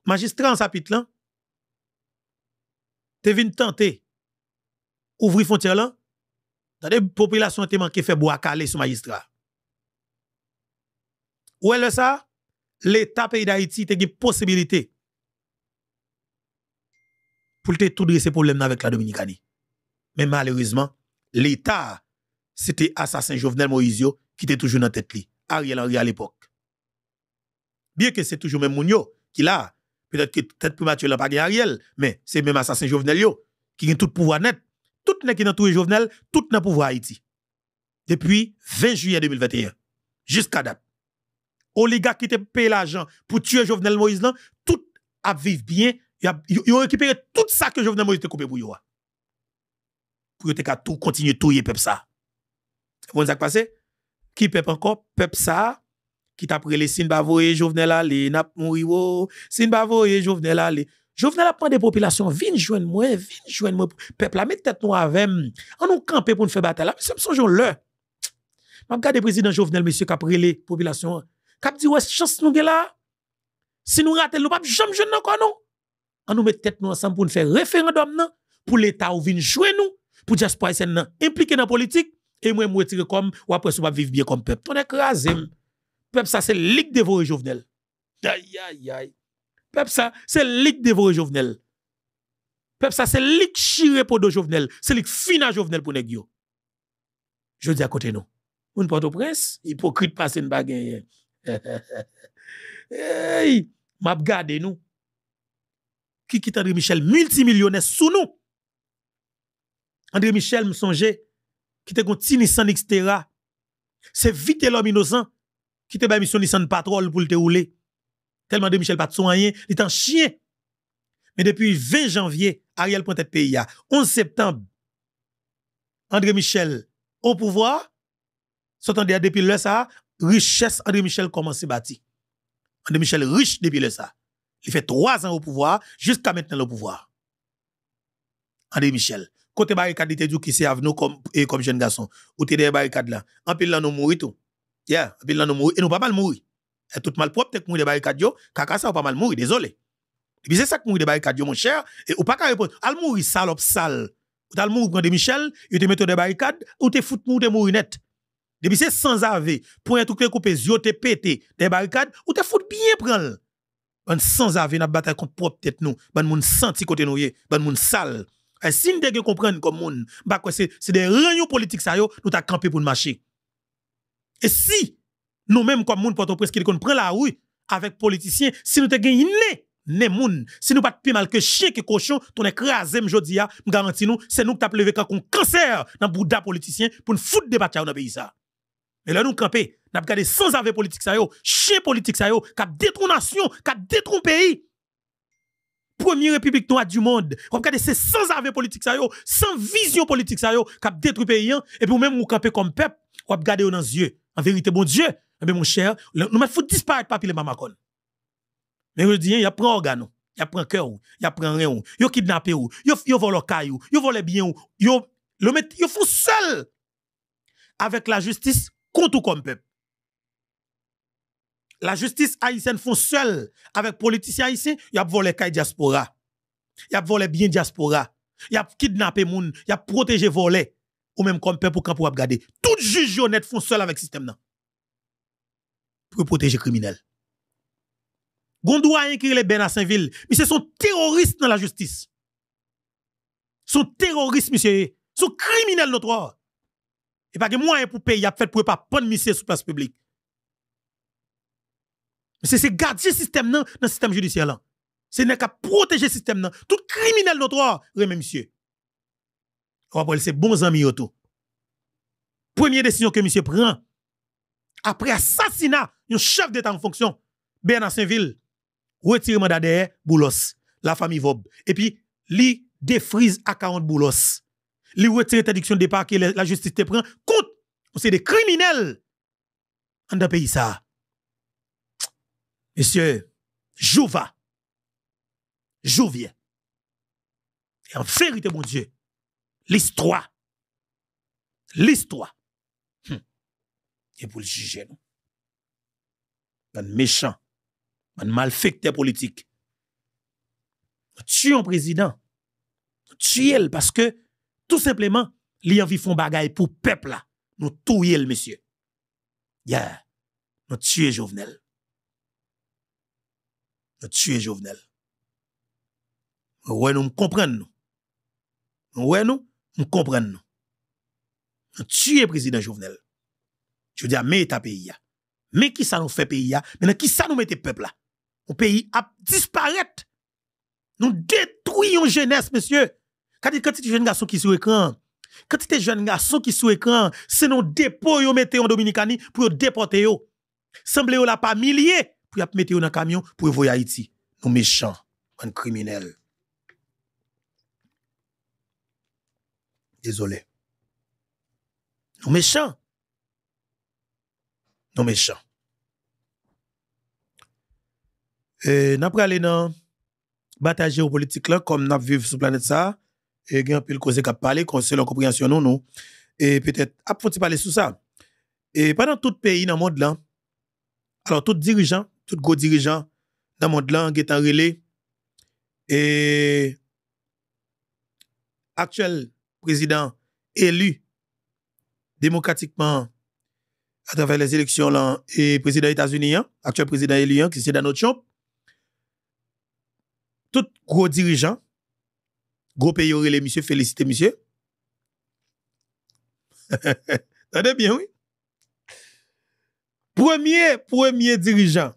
magistra an sapit lan, te vin tante ouvri fontir lan, tade popilasyon te manke febo akale sou magistra. Ou el le sa, l'Etat peyi d'Haïti te ge posibilite pour te tout ces problèmes avec la Dominicanie. Mais malheureusement, l'État, c'était assassin Jovenel Moïse qui était toujours dans tête li. Ariel Henry à l'époque. Bien que c'est toujours même Mounio qui l'a, peut-être que peut-être plus là pas Ariel, mais c'est même assassin Jovenel qui a tout pouvoir net. Tout n'est qui dans tout Jovenel, tout n'a pouvoir Haïti. Depuis 20 juillet 2021 jusqu'à date. Oligarque qui te paye l'argent pour tuer Jovenel Moïse tout a vivre bien, Ils ont récupéré tout ça que Jovenel Moïse te coupé pour eux. Pour eux, tout continuer tout peuple ça. Vous ça passé? Qui peuple encore? Peuple ça, qui t'a pris les signes bavoye, Jovenel allé, n'a mouri, signes bavoye, Jovenel allé. Jovenel a pris des populations, viens joindre moi, viens joindre moi. Peuple, la mettez tête nous avec, on nous camper pour nous faire bataille. Mais c'est son jour là. Je regarde président Jovenel, monsieur, qui a pris les populations. Qui a dit, ouais, chance nous là. Si nous ratons, nous ne pouvons jamais jouer encore, non? On nous met tête nous ensemble pour nous faire référendum pour l'état ou jouer nous pour diaspora non impliqué dans la politique et moi me retirer comme ou après ça va vivre bien comme peuple. On écrasé. Peuple ça c'est ligue de vos Jovenel. Aïe aïe aïe. Peuple ça c'est ligue de vos Jovenel. Peuple ça c'est ligue chiré pour de Jovenel. C'est ligue fina Jovenel pour nèg je dis à côté nous. On porte au prince hypocrite passe une baguette. Hey m'a gardé nous qui quitte André Michel? Multimillionnaire sous nous. André Michel me songeait qui te gonti Nissan Xterra. C'est vite l'homme innocent qui te ba mission Nissan Patrol pour te rouler. Tellement André Michel pas de rien, il est en chien. Mais depuis 20 janvier, Ariel prend tête pays 11 septembre, André Michel au pouvoir, s'entendait depuis le ça, richesse André Michel commence à bâtir. André Michel riche depuis le ça. Il fait trois ans au pouvoir, jusqu'à maintenant au pouvoir. André Michel. Côté barricade, il dit qui c'est nous comme, comme jeune garçon. Ou t'es des barricades là? En pile là, nous mourir tout. Yeah, en pile là, nous mourir. Et nous pas mal mourir. Et tout mal propre, t'es mourir des barricades. Kaka ça, ou pas mal mourir, désolé. Et puis c'est ça que mourir des barricades mon cher. Et ou pas qu'à répondre. Al mourir salope sale. Ou t'al mourir André Michel, il te mette des barricades, ou te fout mourir, mourir net. Depuis c'est sans ave, pour un truc coupé, yo te pété des barricades, ou te fout bien prendre ban sans ave n'a bataille contre propre tête nous ban moun senti côté nous ban moun sale. Et si nous devons comprendre comme moun bah quoi c'est des réunions politiques ça yo nous t'a campé pour marcher et si nous mêmes comme moun porte presque qu'on prend la rue avec politiciens si nous te gagné né moun. Si nous pas plus mal que chien que cochon ton écrasé jodi a garantis nous c'est nous qui t'a levé quand cancer dans bouddha politicien pour nous foutre débat dans pays ça et là nous camper n'a regardé sans avec politique ça chien politique ça qui détruit nation, qui détruit pays. Première république noire du monde. Regardez c'est sans avec politique ça sans vision politique ça qui détruit pays hein. et puis même vous camper comme peuple, vous regardez dans les yeux. En vérité bon Dieu, mais mon cher, nous mettons disparaître papier les mamakon. Mais je dis, il y a prend organe, il y a prend cœur, il y a prend rien, il a kidnappé il a volé caillou, il a volé bien il le met, il faut seul avec la justice contre comme peuple la justice haïtienne font seul avec politiciens haïtiens, y a volé kay diaspora. Y a volé bien diaspora. Y a kidnappé moun, y a protégé volé ou même comme peuple pour pour garder. Tout juge honnête font seul avec système. Pour protéger criminels. Gondoyen qui les ben à Saint-Ville, mais c'est son terroriste dans la justice. Son terroriste monsieur, son criminel notoire. Et pas que moyen pour payer, a fait pour pas prendre monsieur sur place publique. C'est c'est garder système dans le système judiciaire. C'est n'est qu'à protéger le système. Tout criminel notoire, remet monsieur. Après c'est bons amis auto. Première décision que monsieur prend après assassinat un chef d'état en fonction Bernard Saint-Ville retire mandat derrière Boulos, la famille Vob. Et puis li défrise à 40 Boulos. Li retire interdiction de départ que la justice te prend compte. C'est des criminels dans le pays ça. Monsieur Jouva, Jouvier. Et en vérité, mon Dieu, l'histoire, l'histoire et pour le juger nous. Un méchant, un malfecteur politique. Un président. Tue parce que, tout simplement, li envie font bagaille pour peuple là. Nous touyer le monsieur. Yeah. Nous tuer Jovenel. Nous tuer Jovenel. Ouais, nous comprenons nous. Ouais, nous, nous comprenons nous. Nous tuer président Jovenel. Je veux dire, mais ta pays. Mais qui ça nous fait pays Maintenant, qui ça nous mette peuple là? Pays a disparaître. Nous détruisons jeunesse, monsieur. Quand des jeunes garçons qui sur écran, quand a des jeunes garçons qui sur écran, c'est nos dépôts yo mettez en Dominicanie pour déporter yo. Semble yo la pas milliers pour mettre dans un camion pour voyer Haïti. Nous méchants, un criminel. Désolé. Nous méchants. Nous méchants. Et n'a pas aller dans bataille géopolitique comme n'a vivre sur planète ça et gen pile cause qu'a parler selon compréhension nous nous et peut-être a faut parler sur ça. Et pendant tout pays dans le monde là alors tout dirigeant, tout gros dirigeant dans le monde là est en relais et actuel président élu démocratiquement à travers les élections là, et président des États-Unis, hein, actuel président élu, hein, qui c'est Donald Trump, tout gros dirigeant, gros pays les monsieur, félicité monsieur. Attendez bien, oui. Premier, premier dirigeant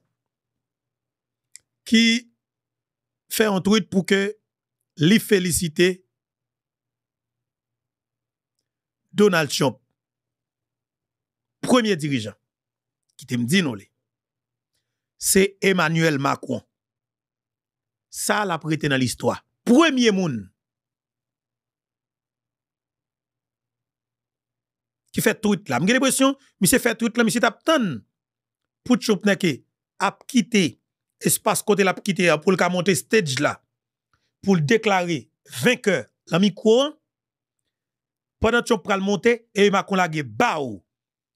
qui fait un tweet pour que les féliciter Donald Trump premier dirigeant qui te me dit non c'est Emmanuel Macron. Ça l'a prêté dans l'histoire. Premier monde qui fait tout là. J'ai l'impression, monsieur fait tout là, monsieur tap tan pour Chopneke a quitté espace côté la quitté pour le monter stage là. Pour le déclarer vainqueur. L'ami quoi pendant que pral monter et Macron la bao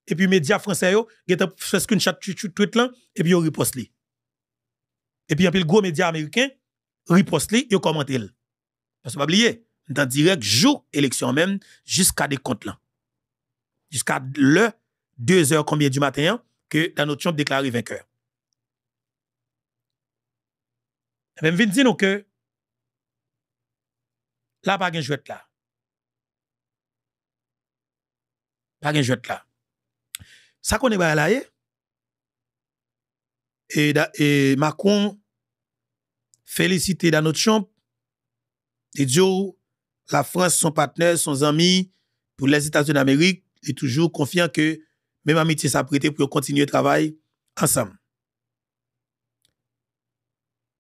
et puis médias français yo get fait screenshot tweet là et puis yo riposte li. Et puis puis le gros média américain riposte li yo commenté parce que pas oublier dans direct jour élection même jusqu'à des comptes là jusqu'à le 2 heures combien du matin que dans notre déclaré vainqueur. Et bien dire que là pas de jouette là. Pas de jouette là. Ça qu'on est là, et, et Macron félicité dans notre et dit la France, son partenaire, son ami pour les États-Unis d'Amérique, est toujours confiant que même amitié s'apprêter pour continuer le travail ensemble.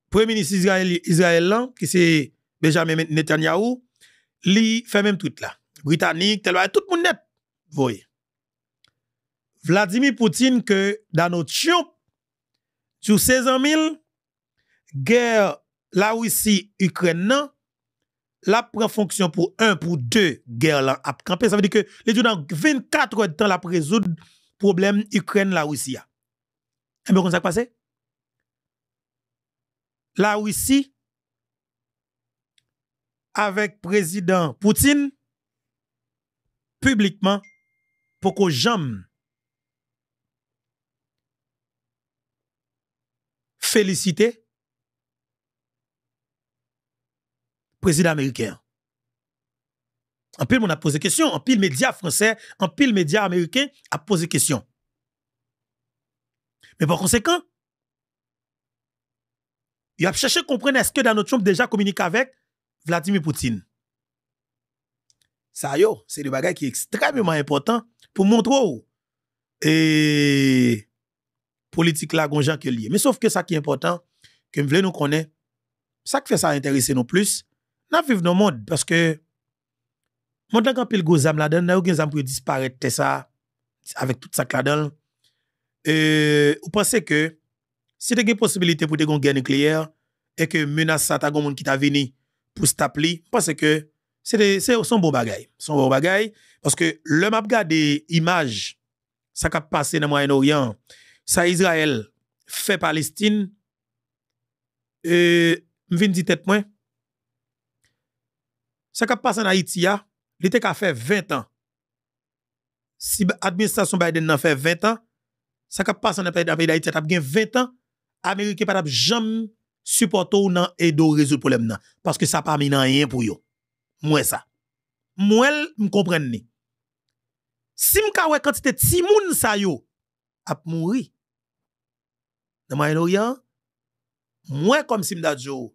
Premier ministre Israël, israélien, qui c'est Benjamin Netanyahu, lui fait même tout là. Britannique, tel tout le monde net. Voyez. Vladimir Poutine que dans notre champ, sur 16 000, guerre la Russie la pren fonksyon pou 1 pou 2 ger lan ap kampe. Sa ve di ke li tou nan 24 ou tan la prezoud problem Ukren la Rusia. Eme kon sa k pase? La Rusi avek prezident Poutine publikman pou ko jam felicite président américain. En pile, on a posé question. En pile, médias français, en pile, médias américains a posé question. Mais par conséquent, il a cherché à comprendre est-ce que Donald Trump déjà communique avec Vladimir Poutine. Ça, yo, c'est des bagages qui est extrêmement important pour montrer et politique là, gonjan que lié. Mais sauf que ça qui est important, que nous voulons nous connaître, ça qui fait ça intéresser nous plus, nan viv nan moun, paske, moun tan kan pil go zam la den, nan yo gen zam pou yo disparet te sa, avèk tout sak la den, e, ou pense ke, si te gen posibilite pou te gon gen nukleyer, e ke menas sa ta gon moun ki ta vini, pou stap li, pense ke, se son bon bagay, son bon bagay, paske, le map gade imaj, sa kap pase nan Moyen-Orient, sa Israel, fe Palestine, e, m vin di tet mwen, sa kap pasan Haiti ya, li te ka fe 20 an. Si administrasyon Biden nan fe 20 an, sa kap pasan nan peyi d'Haiti ya tap gen 20 an, Amerike pa tap jam supporto nan edo rezout problem nan. Paske sa pa mi nan yen pou yo. Mwen sa. Mwen m kompren ni. Si m ka we kantite ti moun sa yo, ap mouri. Nan mayen oryan, mwen kom si m da djo,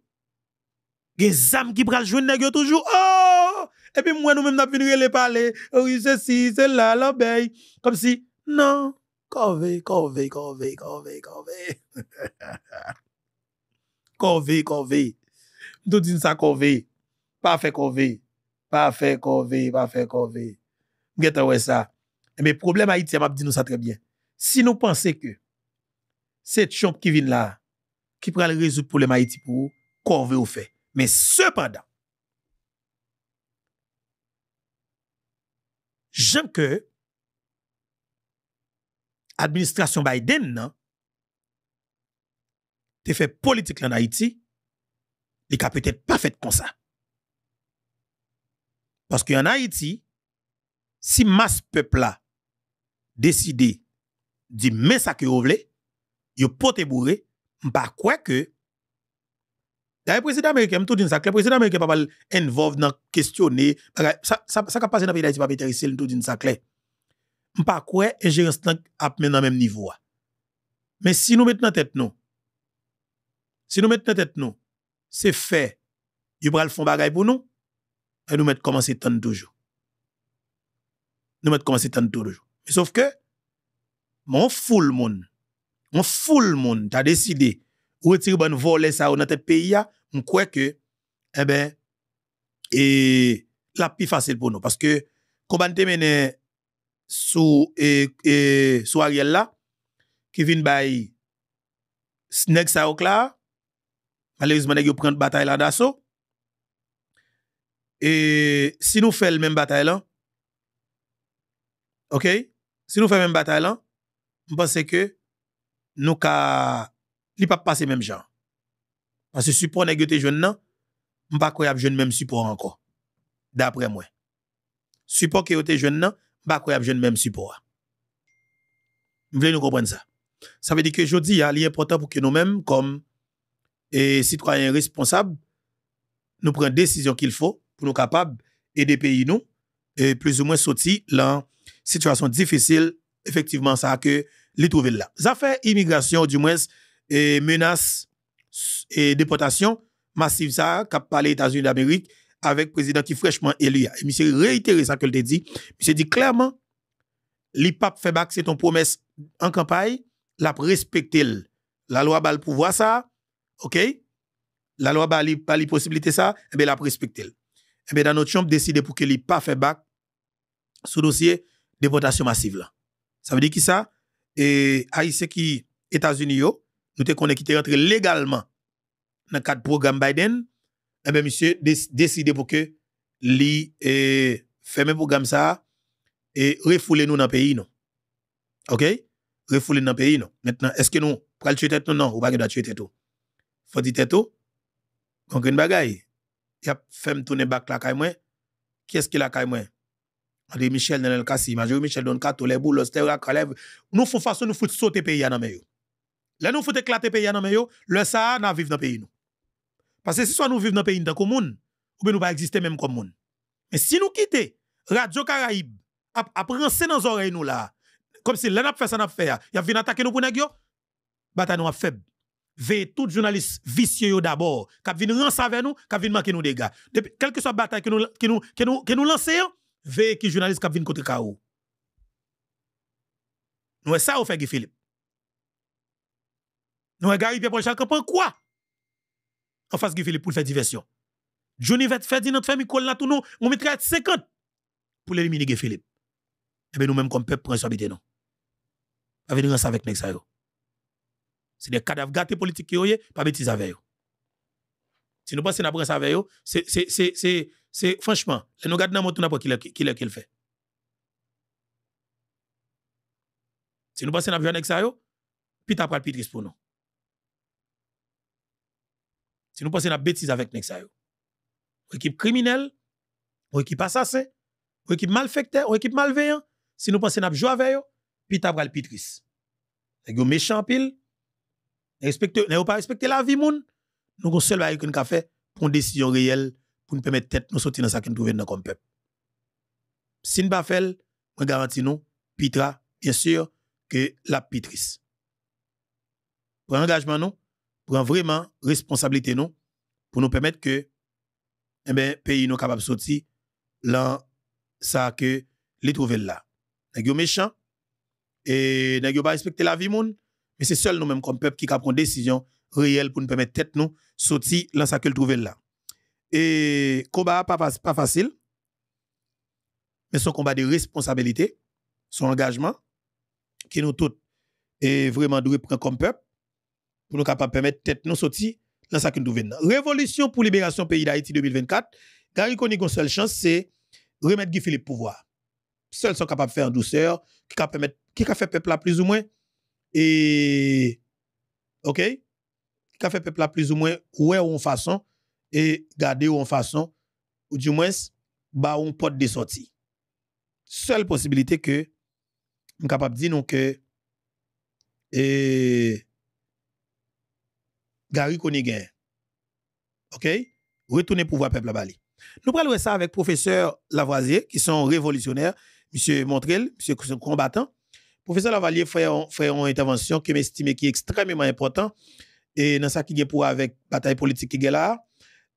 gen zam ki pral jwen neg yo toujou, oh, epi mwen nou menm nap vinwe le pale, oui, se si, se la, la bey, kom si, nan, kove, kove, kove, kove, kove, kove, kove, do din sa kove, pa fe kove, pa fe kove, pa fe kove, mwen te we sa, eme problem a iti, map di nou sa trebyen, si nou pense ke, se chomp ki vin la, ki pral rezou problem a iti pou, kove ou fe, Mais cependant, j'aime que administration Biden, nan, te fait politique en Haïti, il n'a peut-être pas fait comme ça. Parce qu'en Haïti, si masse peuple là décide de mais ça que vous voulez, yo pote bourré, m'pa quoi que Le président américain, tout dit ça, le président américain pas involve dans questionner, ça ça ça passe dans le pays d'Haïti pas intéressé tout dit ça clair. Pas quoi ingérence a dans même niveau. Mais si nous mettons dans tête nous si nous mettons dans tête nous, c'est fait. Ils le fond bagay pour nous, et nous mettons commencer tant toujours. Nous mettons commencer tant toujours. Mais sauf que, mon full monde, mon full monde, t'as décidé, wetiri ban vole sa ou nan te peyi ya, m kwe ke, e eh ben, e la pi fasil pou nou. Paske, komban te mene sou, e, e, sou a riel la, ki vin bay snek sa ou kla, malerizman neg yo prent batay la daso, e si nou fel men batay lan, ok, si nou fel men batay lan, m pense ke nou ka li pa pase menm jan. An se support neg yo te joun nan, mpa koy ap joun menm support anko. Dapre mwen. Support ki yo te joun nan, mpa koy ap joun menm support. Mvle nou kompren sa. Sa ve di ke jodi ya, li important pou ke nou menm kom e sitwanyen responsab, nou pren desisyon ki l fo pou nou kapab e de peyi nou, e plus ou mwen soti lan situasyon difisil, efektiveman sa ke li trouve la. Zafè imigrasyon, di mwens, e menas e deportasyon masiv sa kap pale Etats-Unis d'Amerik avek prezident ki freshman elu ya. E mi se reitere sa ke l te di. Mi se di klerman, li pap febak se ton promes an kampay, la prespekte l. La lwa ba l pouvoa sa, ok? La lwa ba li, li posibilite sa, ebe eh la prespekte l. Ebe eh dan nou chanp deside pou ke li pa febak sou dosye deportasyon masiv la. Sa ve di ki sa, e, a yise ki Etats-Unis yo, nous te connaît qui rentré légalement dans le cadre du programme Biden, eh bien monsieur décidé pour que li eh, fermer programme ça et refouler nous dans le pays non? OK? Refouler dans le pays non? Maintenant est-ce que nous pral tuer tête non? Ou pas doit tuer tête tout faut dire tout. Donc une bagaille. Il a fait tourner bac la caille moi. Qui est-ce qui la caille moi? On Michel dans le cassi, Major Michel donne kato les boules, la calève. Nous font façon nous foutre sauter pays dans meilleur. Là nous foutre éclater pays dans meilleur, le ça n'a vivre dans pays nous. Parce que si soit nous vivons dans pays dans commune, ou bien nous pas exister même comme monde. Mais si nous quitter Radio Caraïbe, après rentrer dans oreilles nous là, comme si l'on a fait ça n'a fait, il a attaquer nous pour yo, bataille nous a faible veille tout journaliste vicieux d'abord, qui vient rentrer avec nous, qui vient manquer nous des gars. Quelle que soit la bataille que nous, que nous, que nous, que nous lançons, veille qui journaliste qui vient contre KO. Nous, ça, on fait Philippe. Nous, Gary Pierre Paul Charles, quoi? En face Guy Philippe pour faire diversion. Johnny va faire notre famille, colle là tout nous, on mettra 50 pour l'éliminer Guy Philippe. Et eh bien, nous-mêmes, comme peuple, prenons responsabilité, non. Avec nous, avec nous, c'est des cadavres gâtés politiques qui pas bêtise avec eux. Si nous pensons à ça avec eux, c'est, c'est, c'est, c'est, franchement, nous regardons dans mon tour, qu'il qu'il fait. Si nous pensons à avec ça, puis t'as pas le pour nous. Si nous pensons à bêtise avec ça, une équipe criminelle, une équipe assassin, une équipe malfecteur, une équipe malveillant, si nous pensons à jouer avec eux, puis t'as le pitris. Nèg méchant pile, respecte, pas respecté la vie moun, nous avons seul avec un fait pour une décision réelle pour nous permettre tête nous sortir dans ça qui nous trouve comme peuple. Si nous pas fait, je garantis nous, Pitra, bien sûr, que la Pitris. Pour engagement nous, pour vraiment responsabilité nous, pour nous permettre que, eh ben, pays nous capable sortir là, ça que les trouver là. Nèg méchant et nèg pas respecter la vie moun, mais c'est seul nous mêmes comme peuple qui prend une décision réelle pour nous permettre tête nous sortir dans ça que le trouver là. Et combat pas pas facile mais son combat de responsabilité, son engagement, qui nous tous et vraiment doit prendre comme peuple, pour nous capables de permettre tête non sortir dans ça que nous venons. Révolution pour libération pays d'Haïti 2024. Gary Koni, une seule chance, c'est remettre Guy Philippe pouvoir. Seuls sont capables de faire en douceur, qui a permettre, qui a fait peuple là plus ou moins, et, ok? Qui a fait peuple là plus ou moins, ouais ou en façon, et garder ou en façon, ou du moins, bah on porte des sorties. Seule possibilité que, je suis capable de dire, non, que, et, Gary gain. OK? Retourner pouvoir peuple à Bali. Nous parlons ça avec professeur Lavoisier qui sont révolutionnaires, monsieur Montrel, monsieur combattant. Professeur Lavalier fait, une intervention qui m'estime qui est extrêmement important et dans ça qui est pour avec bataille politique qui est là.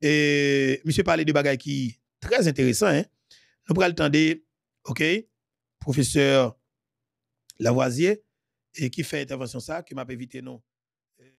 Et monsieur parlait de bagaille qui très intéressant hein. Nous temps de OK? Professeur Lavoisier, et qui fait intervention ça, qui m'a évité non.